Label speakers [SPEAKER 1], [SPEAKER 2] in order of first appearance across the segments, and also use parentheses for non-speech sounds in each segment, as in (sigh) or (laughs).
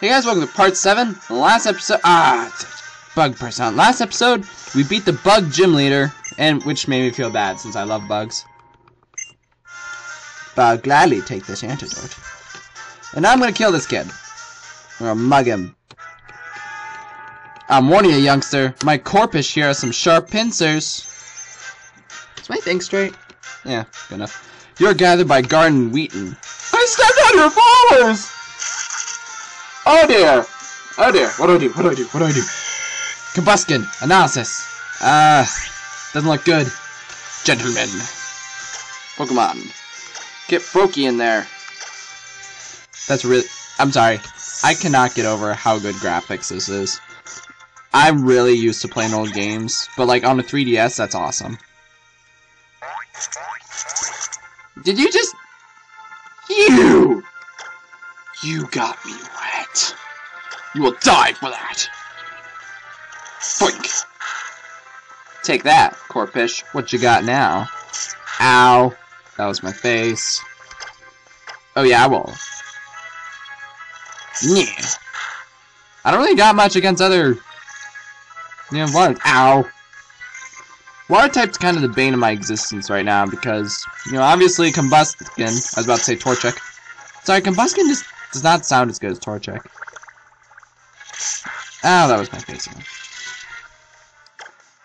[SPEAKER 1] Hey guys, welcome to part 7. The last episode, ah, bug person. Last episode, we beat the bug gym leader, and which made me feel bad since I love bugs. But I'll gladly take this antidote. And now I'm gonna kill this kid. I'm gonna mug him. I'm warning you, youngster. My Corphish here has some sharp pincers. Is my thing straight? Yeah, good enough. You're gathered by Garden Wheaton. I stepped on your flowers! Oh dear! Oh dear, what do I do? What do I do? What do I do? Combusken, analysis. Uh, doesn't look good. Gentlemen. Pokemon. Get Froakie in there. That's really, I'm sorry. I cannot get over how good graphics this is. I'm really used to playing old games, but like on a 3DS, that's awesome. Did you just... You! You got me wet. You will die for that. Boink. Take that, Corphish. What you got now? Ow. That was my face. Oh yeah, I will. Yeah. I don't really got much against other... You know, water... Ow. Water type's kind of the bane of my existence right now because, you know, obviously Combusken, I was about to say Torchic. Sorry, Combusken just does not sound as good as Torchic. Oh, that was my face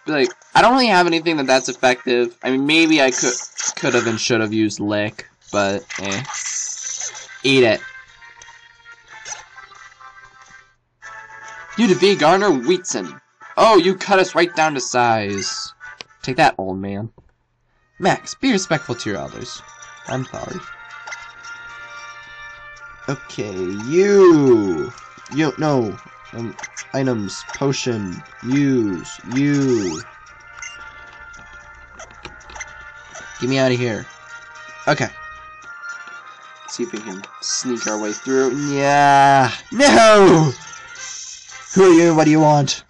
[SPEAKER 1] like, I don't really have anything that that's effective. I mean, maybe I could could have and should have used Lick, but eh. Eat it. You defeat Garner Wheatson. Oh, you cut us right down to size. Take that, old man. Max, be respectful to your elders. I'm sorry. Okay, you. You no. Um, items, potion, use, you. Get me out of here. Okay. Let's see if we can sneak our way through. Yeah. No. Who are you? What do you want?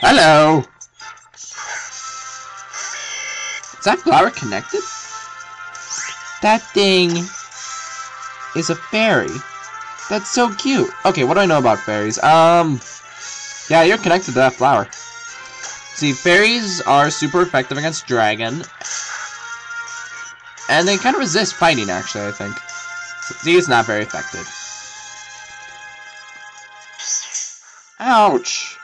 [SPEAKER 1] Hello. Is that flower connected? That thing is a fairy. That's so cute. Okay, what do I know about fairies? Um, yeah, you're connected to that flower. See, fairies are super effective against dragon. And they kind of resist fighting, actually, I think. See, it's not very effective. Ouch!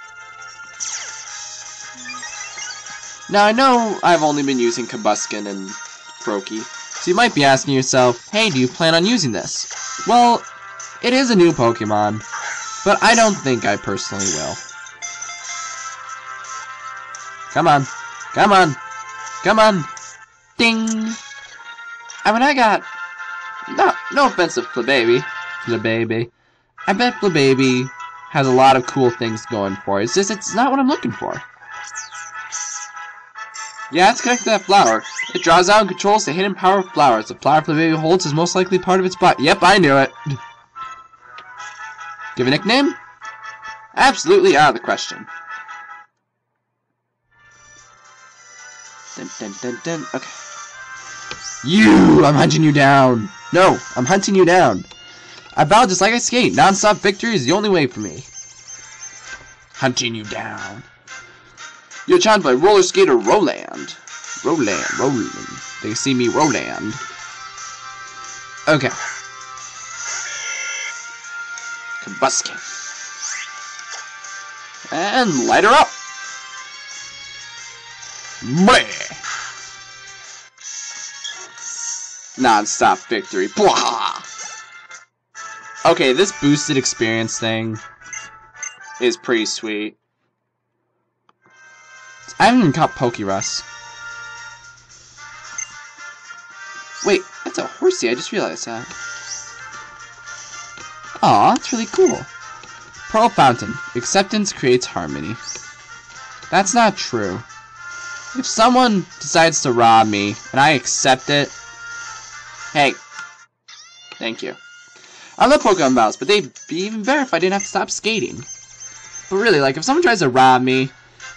[SPEAKER 1] Now, I know I've only been using Combusken and Froakie, so you might be asking yourself, hey, do you plan on using this? Well, it is a new Pokemon, but I don't think I personally will. Come on. Come on. Come on. Ding. I mean, I got... No, no offense to Flabébé. Flabébé. I bet Flabébé has a lot of cool things going for it. It's just, it's not what I'm looking for. Yeah, it's connected to that flower. It draws out and controls the hidden power of flowers. The flower Flabébé holds is most likely part of its body. Yep, I knew it. (laughs) Give a nickname? Absolutely out of the question. Dun, dun, dun, dun. Okay. You! I'm hunting you down! No, I'm hunting you down. I bow just like I skate. Non-stop victory is the only way for me. Hunting you down. You're challenged by roller skater Roland. Roland, Roland. They see me Roland. Okay. Combusken. And light her up. Bleh. Non-stop victory. Blah. Okay, this boosted experience thing is pretty sweet. I haven't even caught Pokerus. Wait, that's a horsey. I just realized that. Aw, that's really cool. Pearl Fountain. Acceptance creates harmony. That's not true. If someone decides to rob me, and I accept it, hey, thank you. I love Pokemon battles, but they'd be even better if I didn't have to stop skating. But really, like, if someone tries to rob me,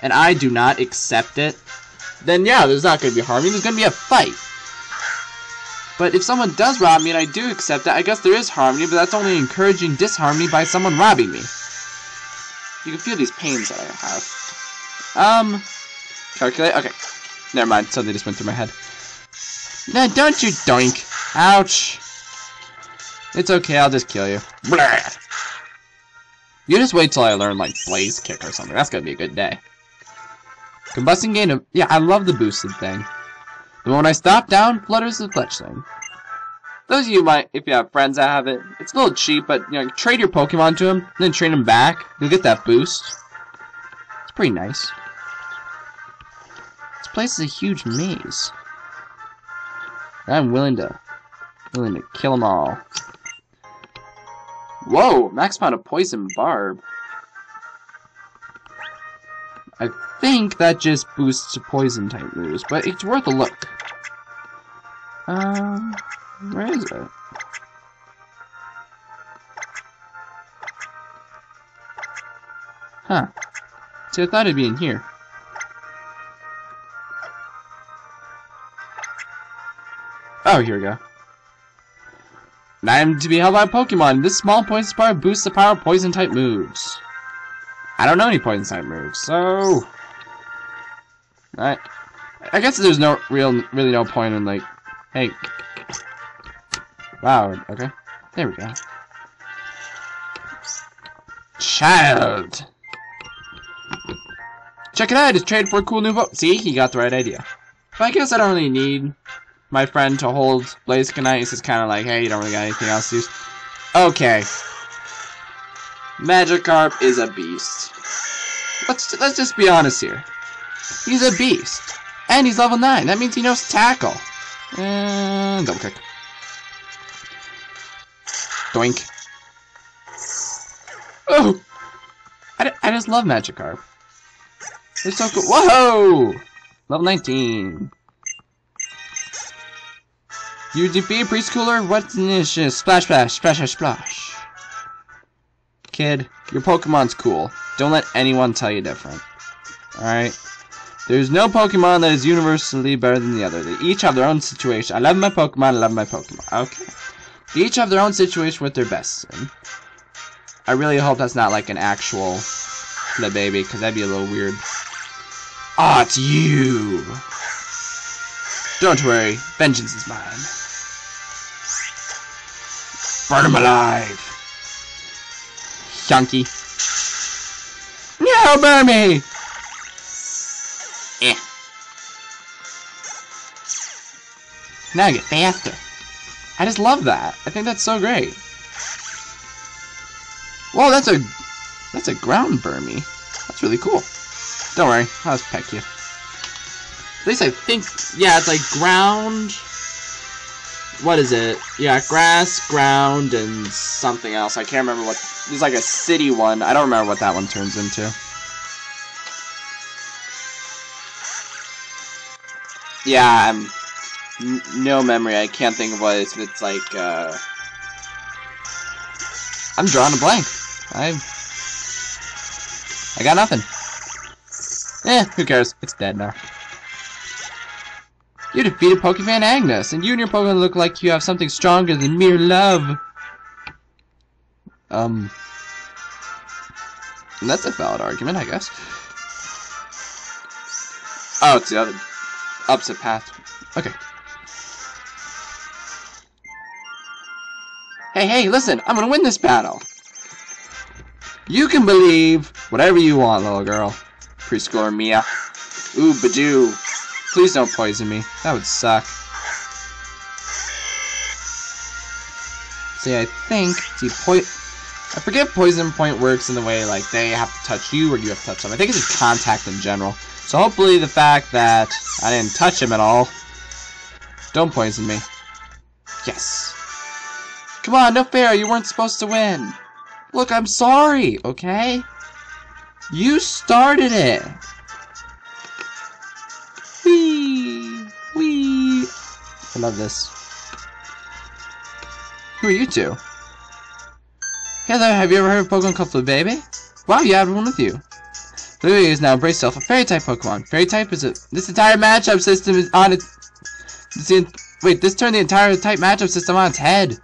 [SPEAKER 1] and I do not accept it, then yeah, there's not going to be harmony, there's going to be a fight. But if someone does rob me and I do accept it, I guess there is harmony, but that's only encouraging disharmony by someone robbing me. You can feel these pains that I have. Um, calculate? Okay. Never mind, something just went through my head. No, don't you doink. Ouch. It's okay, I'll just kill you. Blah. You just wait till I learn, like, Blaze Kick or something. That's gonna be a good day. Combusting gain of... Yeah, I love the boosted thing. The moment I stop down, flutters the fletchling. Those of you might, if you have friends that have it, it's a little cheap, but, you know, trade your Pokemon to them, then train them back. You'll get that boost. It's pretty nice. This place is a huge maze. I'm willing to, willing to kill them all. Whoa! Max found a poison barb. I think that just boosts poison type moves, but it's worth a look. Um, where is it? Huh. See, I thought it'd be in here. Oh, here we go. Item to be held by Pokemon. This small poison barb boosts the power of poison type moves. I don't know any poison type moves, so I I guess there's no real really no point in like hey Wow, okay. There we go. Child Check it out, it's trade for a cool new boat. See, he got the right idea. But I guess I don't really need my friend to hold Blazikenite. It's just kind of like, hey, you don't really got anything else to use. Okay. Magikarp is a beast. Let's let's just be honest here. He's a beast. And he's level 9. That means he knows tackle. And double kick. Doink. Oh! I, I just love Magikarp. It's so cool. Whoa! Level 19. You defeat preschooler? What's this? Splash, splash, splash, splash, splash. Kid, your Pokemon's cool. Don't let anyone tell you different. Alright? There's no Pokemon that is universally better than the other. They each have their own situation. I love my Pokemon, I love my Pokemon. Okay. They each have their own situation with their best. And I really hope that's not like an actual the baby, because that'd be a little weird. Ah, it's you! Don't worry, vengeance is mine. Burn him alive! Chunky. No, burn me! Now get faster. I just love that. I think that's so great. Whoa, that's a that's a ground Burmy. That's really cool. Don't worry, I'll just peck you. At least I think, yeah, it's like ground. What is it? Yeah, grass, ground, and something else. I can't remember what. There's like a city one. I don't remember what that one turns into. Yeah, I'm no memory. I can't think of what it's. It's like. uh... I'm drawing a blank. I. I got nothing. Eh, who cares? It's dead now. You defeated Pokemon Agnes, and you and your Pokemon look like you have something stronger than mere love. Um, that's a valid argument, I guess. Oh, it's the other opposite path. Okay. Hey, hey, listen, I'm gonna win this battle. You can believe whatever you want, little girl. Preschooler Mia. Ooh, Badoo. Please don't poison me. That would suck. See, I think, see, point, I forget poison point works in the way, like, they have to touch you or you have to touch them. I think it's just contact in general. So hopefully the fact that I didn't touch him at all, don't poison me. Yes. Come on, no fair, you weren't supposed to win. Look, I'm sorry, okay? You started it. Wee! Wee! I love this. Who are you two? Hey there, have you ever heard of Pokemon called Flabebe? Wow, you have one with you. Flabebe is now embraced self a fairy type Pokemon. Fairy type is a this entire matchup system is on its this, Wait, this turned the entire type matchup system on its head.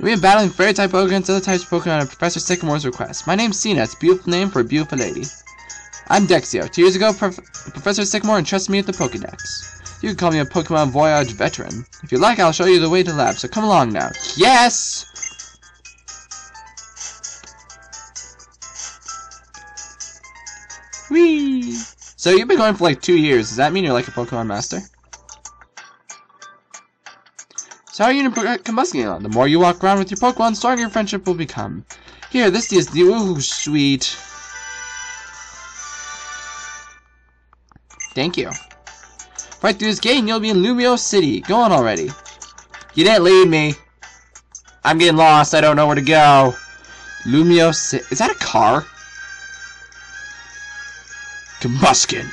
[SPEAKER 1] We've been battling fairy type ogre against other types of Pokemon at Professor Sycamore's request. My name's Sina. It's a beautiful name for a beautiful lady. I'm Dexio. Two years ago, Prof Professor Sycamore entrusted me with the Pokedex. You can call me a Pokemon Voyage veteran. If you like, I'll show you the way to lab, so come along now. Yes! Whee! So you've been going for like two years. Does that mean you're like a Pokemon master? So how are you on? The more you walk around with your Pokemon, the stronger your friendship will become. Here, this is the ooh sweet. Thank you. Right through this gate and you'll be in Lumiose City. Go on already. You didn't lead me. I'm getting lost. I don't know where to go. Lumiose City. Is that a car? Combusken.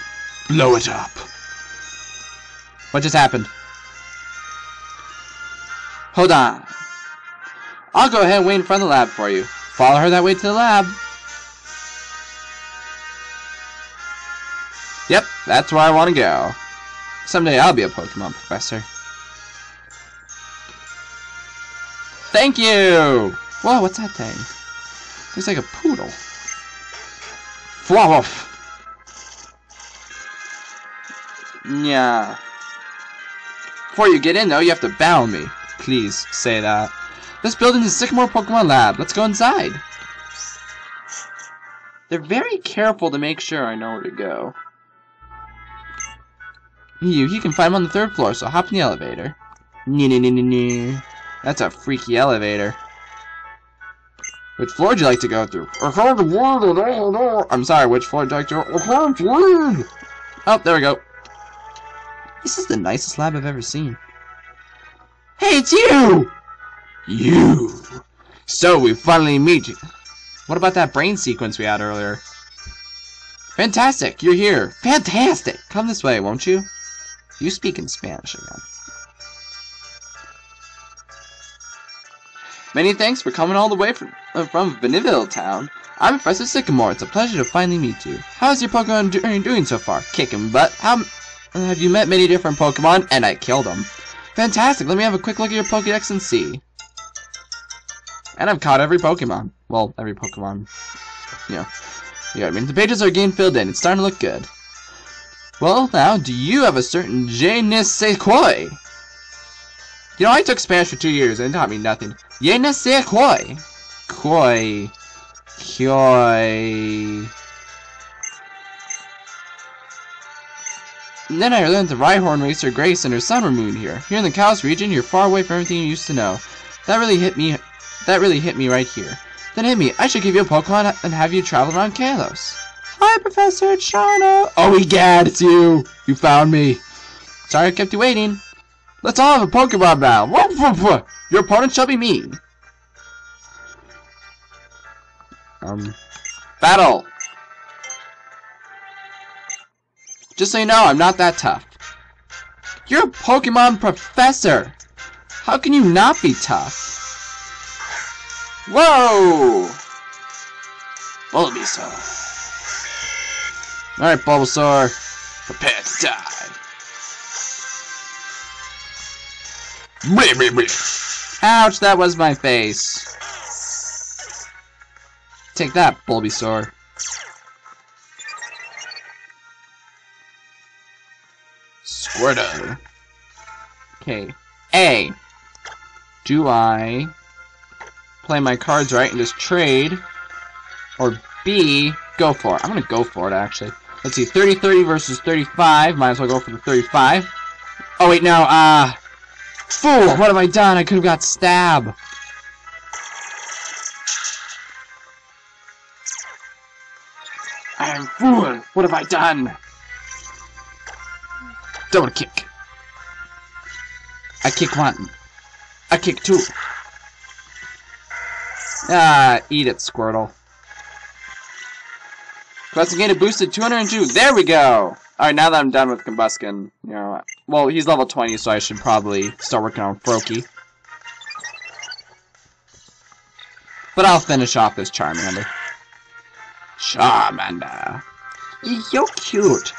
[SPEAKER 1] Blow it up. What just happened? Hold on. I'll go ahead and wait in front of the lab for you. Follow her that way to the lab. Yep, that's where I want to go. Someday I'll be a Pokemon professor. Thank you! Whoa, what's that thing? Looks like a poodle. Fluff! Yeah. Before you get in, though, you have to bow me. Please say that. This building is Sycamore Pokemon Lab. Let's go inside. They're very careful to make sure I know where to go. You, you can find them on the third floor, so hop in the elevator. That's a freaky elevator. Which floor would you like to go through? I'm sorry, which floor would you like to go? Oh, there we go. This is the nicest lab I've ever seen. Hey, it's you! You! So, we finally meet you. What about that brain sequence we had earlier? Fantastic! You're here! Fantastic! Come this way, won't you? You speak in Spanish again. Many thanks for coming all the way from, uh, from Vaniville Town. I'm Professor Sycamore. It's a pleasure to finally meet you. How's your Pokemon do doing so far? Kicking butt. How have you met many different Pokemon? And I killed them. Fantastic. Let me have a quick look at your Pokedex and see. And I've caught every Pokemon. Well, every Pokemon. You know. You know what I mean? The pages are getting filled in. It's starting to look good. Well, now, do you have a certain je ne sais quoi? You know, I took Spanish for two years and it taught me nothing. Je ne sais quoi? Quoi? Quoi? And then I learned the Rhyhorn Racer Grace and her son were moving here. Here in the Kalos region, you're far away from everything you used to know. That really hit me. That really hit me right here. Then hit me. I should give you a Pokemon and have you travel around Kalos. Hi, Professor. It's Shauna. Oh, egad, it's you. You found me. Sorry I kept you waiting. Let's all have a Pokemon battle. Your opponent shall be me. Um, battle. Just so you know, I'm not that tough. You're a Pokemon professor! How can you not be tough? Whoa! Bulbasaur. Alright, Bulbasaur. Prepare to die. Ouch, that was my face. Take that, Bulbasaur. Squirtle. Okay. A. Do I play my cards right and just trade? Or B. Go for it. I'm gonna go for it, actually. Let's see. 30-30 versus 35. Might as well go for the 35. Oh, wait, no. Uh... Fool! What have I done? I could have got stab. I am fool! What have I done? Double kick. I kick one. I kick two. Ah, eat it, Squirtle. Investigated boosted 202. There we go! Alright, now that I'm done with Combusken, you know, well, he's level 20, so I should probably start working on Froakie. But I'll finish off this Charmander. Charmander. You're cute.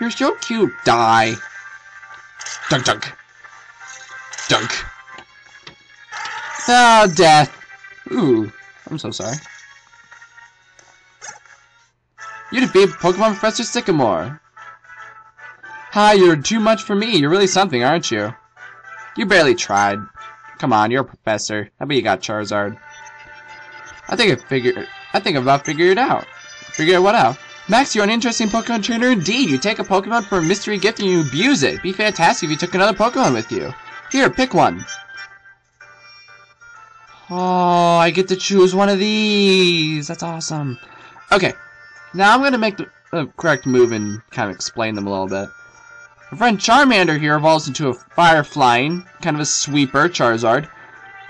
[SPEAKER 1] You're so cute. Die. Dunk dunk. Dunk. Oh, death. Ooh, I'm so sorry. You defeat Pokemon Professor Sycamore. Hi, you're too much for me. You're really something, aren't you? You barely tried. Come on, you're a professor. I bet you got Charizard. I think I figured. I think I've about figured it out. Figure what out? Max, you're an interesting Pokemon trainer indeed. You take a Pokemon for a mystery gift and you abuse it. It'd be fantastic if you took another Pokemon with you. Here, pick one. Oh, I get to choose one of these. That's awesome. Okay, now I'm going to make the uh, correct move and kind of explain them a little bit. My friend Charmander here evolves into a fire flying, kind of a sweeper, Charizard.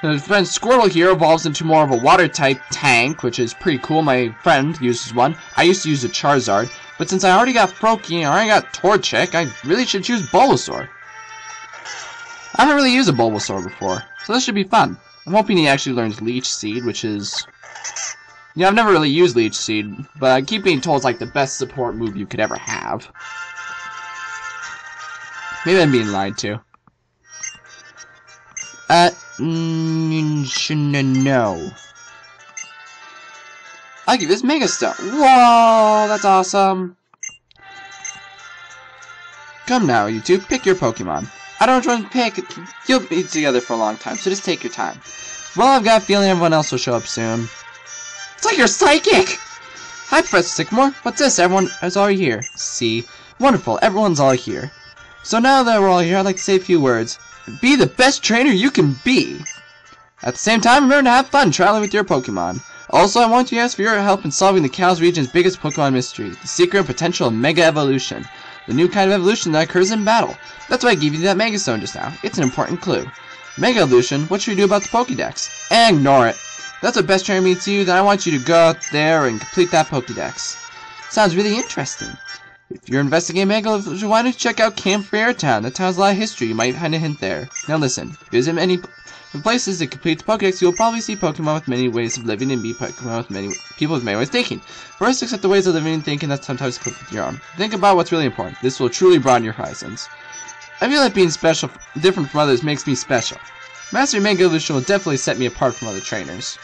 [SPEAKER 1] My friend Squirtle here evolves into more of a water type tank, which is pretty cool. My friend uses one. I used to use a Charizard, but since I already got Froakie and I already got Torchic, I really should choose Bulbasaur. I haven't really used a Bulbasaur before, so this should be fun. I'm hoping he actually learns Leech Seed, which is... Yeah, I've never really used Leech Seed, but I keep being told it's like the best support move you could ever have. Maybe I'm being lied to. Uh, no. I'll give this Mega Stone. Whoa, that's awesome. Come now, you two, pick your Pokemon. I don't want to pick. You'll be together for a long time, so just take your time. Well, I've got a feeling everyone else will show up soon. It's like you're psychic! Hi, Professor Sycamore. What's this? Everyone is all here. See? Wonderful. Everyone's all here. So now that we're all here, I'd like to say a few words. Be the best trainer you can be! At the same time, remember to have fun traveling with your Pokemon. Also, I want you to ask for your help in solving the Kalos region's biggest Pokemon mystery, the secret and potential Mega Evolution, the new kind of evolution that occurs in battle. That's why I gave you that Mega Stone just now. It's an important clue. Mega Evolution, what should we do about the Pokédex? Ignore it. That's what best trainer means to you, then I want you to go out there and complete that Pokédex. Sounds really interesting. If you're investigating Mega Evolution, why don't you check out Camphrier Town? That town has a lot of history, you might find a hint there. Now listen, visit many places to complete the Pokédex, you'll probably see Pokemon with many ways of living and be Pokemon with many people with many ways of thinking. First, accept the ways of living and thinking that sometimes conflict with your own. Think about what's really important. This will truly broaden your horizons. I feel like being special, different from others makes me special. Mastering Mega Evolution will definitely set me apart from other trainers.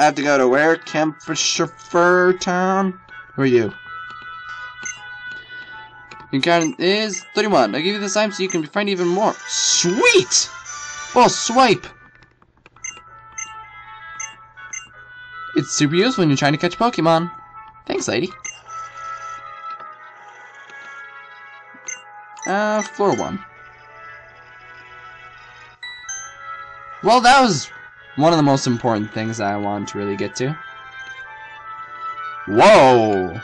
[SPEAKER 1] I have to go to where? Camphrier Town? Who are you? Your count is 31. I'll give you the time so you can find even more. Sweet! Well, swipe! It's super useful when you're trying to catch Pokemon. Thanks, lady. Uh, floor one. Well, that was one of the most important things that I wanted to really get to. Whoa!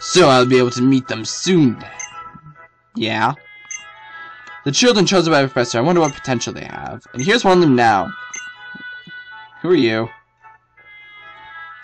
[SPEAKER 1] So I'll be able to meet them soon. Yeah. The children chosen by professor, I wonder what potential they have. And here's one of them now. Who are you?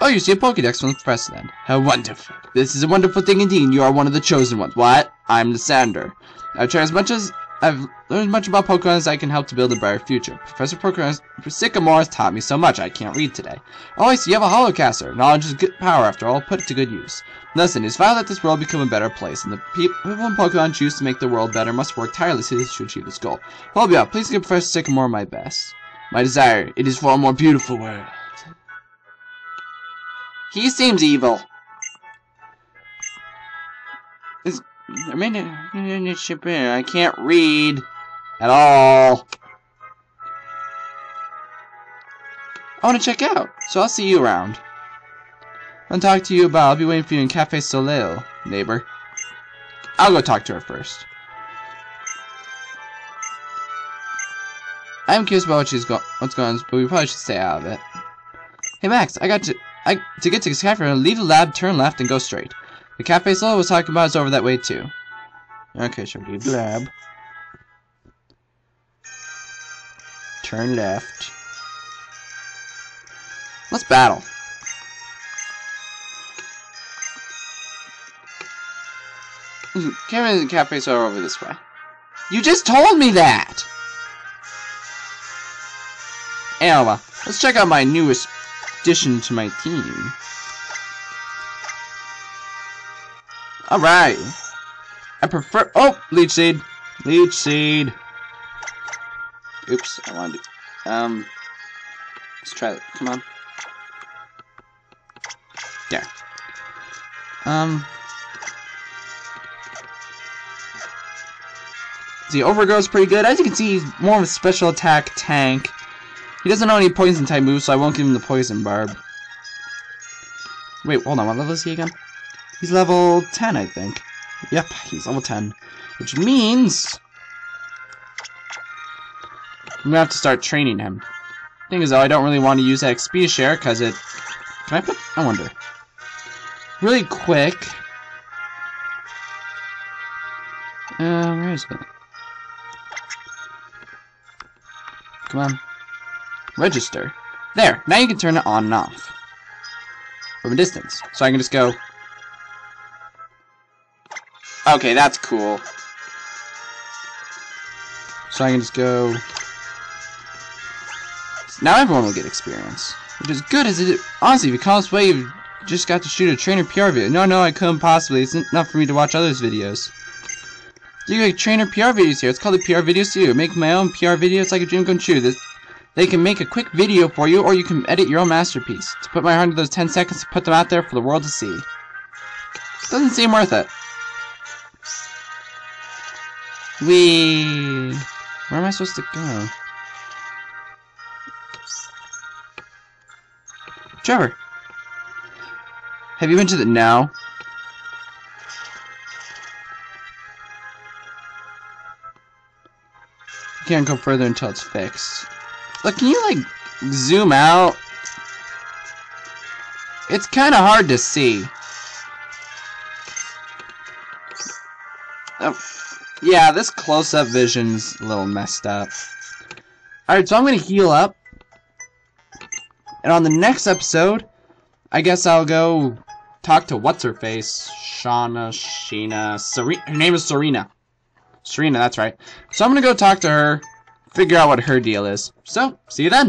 [SPEAKER 1] Oh, you see a Pokédex from the professor then. How wonderful. This is a wonderful thing indeed. You are one of the chosen ones. What? I'm Lysandre. I've tried as much as I've learned much about Pokemon as I can help to build a brighter future. Professor Pokemon Sycamore has taught me so much I can't read today. Oh, I see you have a Holo Caster. Knowledge is good power after all. Put it to good use. Listen, it's vital that this world become a better place, and the people in Pokemon choose to make the world better must work tirelessly to achieve this goal. Hold up. Please give Professor Sycamore my best. My desire, it is for a more beautiful world. He seems evil. Is I mean, I can't read at all. I want to check out, so I'll see you around. I'll talk to you about. I'll be waiting for you in Cafe Soleil, neighbor. I'll go talk to her first. I'm curious about what she's go what's going on, but we probably should stay out of it. Hey Max, I got to I to get to this cafe, leave the lab, turn left, and go straight. The cafe Soleil was talking about is over that way too. Okay, so leave the lab. Turn left. Let's battle. Cameron and cafes are over this way. You just told me that! Anyway, let's check out my newest addition to my team. Alright. I prefer- Oh! Leech Seed. Leech seed. Oops, I wanted to. Um, let's try it. Come on. There. Um. See, Overgrowth's pretty good. As you can see, he's more of a special attack tank. He doesn't know any poison type moves, so I won't give him the poison barb. Wait, hold on, what level is he again? He's level 10, I think. Yep, he's level 10. Which means... I'm gonna have to start training him. Thing is, though, I don't really want to use that XP share, because it... Can I put... I wonder. Really quick... Uh, where is it? Come on. Register. There, now you can turn it on and off. From a distance. So I can just go... Okay, that's cool. So I can just go... Now everyone will get experience. Which is good as it... Honestly, because way you just got to shoot a trainer PR video. No, no, I couldn't possibly. It's enough for me to watch others' videos. You get trainer PR videos here. It's called the PR Video Studio. Make my own PR video. It's like a dream come true. This, they can make a quick video for you, or you can edit your own masterpiece. To put my heart into those 10 seconds to put them out there for the world to see. Doesn't seem worth it. We. Where am I supposed to go? Trevor. Have you been to the now? You can't go further until it's fixed. Look, can you like zoom out? It's kind of hard to see. Yeah, this close-up vision's a little messed up. Alright, so I'm gonna heal up. And on the next episode, I guess I'll go talk to what's-her-face. Shauna, Sheena, Serena. Her name is Serena. Serena, that's right. So I'm gonna go talk to her, figure out what her deal is. So, see you then.